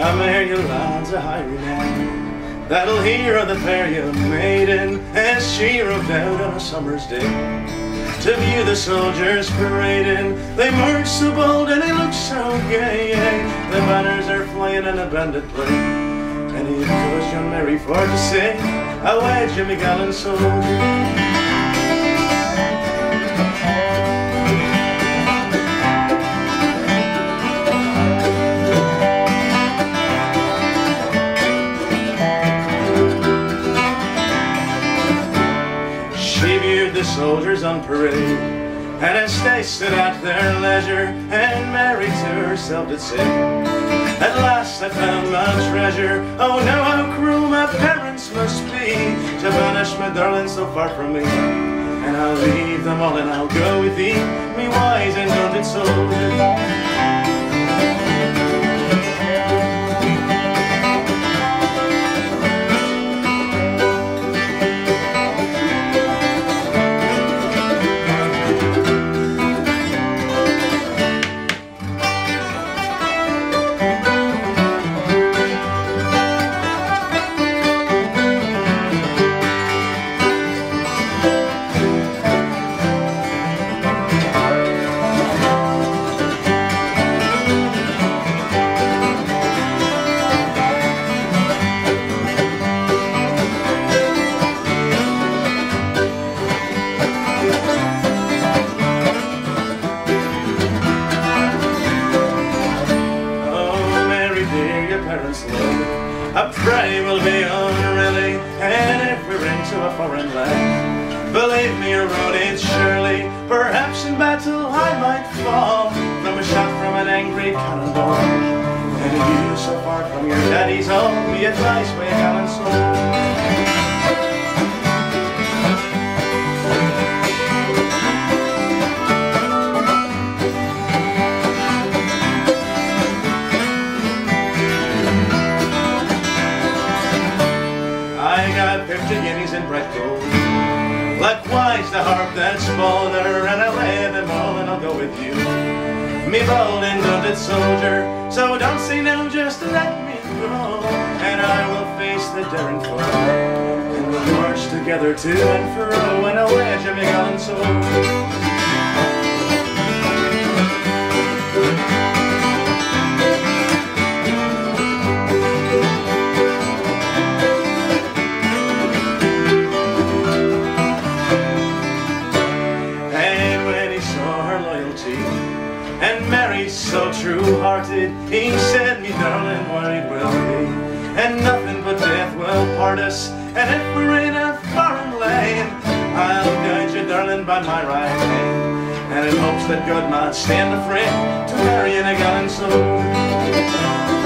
bear you lads a highwayman That'll hear of the fair young maiden As she rode out on a summer's day. To view the soldiers parading They march so bold and they look so gay. The banners are flying and a bandit play. And he goes young Mary for to say Away Jimmy gallant soldier soldiers on parade. And as they stood at their leisure, and Mary to herself did say, At last I found my treasure, oh now how cruel my parents must be, To banish my darling so far from me. And I'll leave them all and I'll go with thee, me wise and daunted soldier. I pray we'll be on really, and if we're into a foreign land, believe me, a road it surely. Harp that's bolder, and I'll lay them all and I'll go with you. Me bold and daunted soldier, so don't say no, just let me go. And I will face the daring foe, and we'll march together to and fro, and I'll wedge a gallant soul. it will be. And nothing but death will part us. And if we're in a foreign land I'll guide you, darling, by my right hand. And in hopes that God might stand a friend To marry in a gun soul.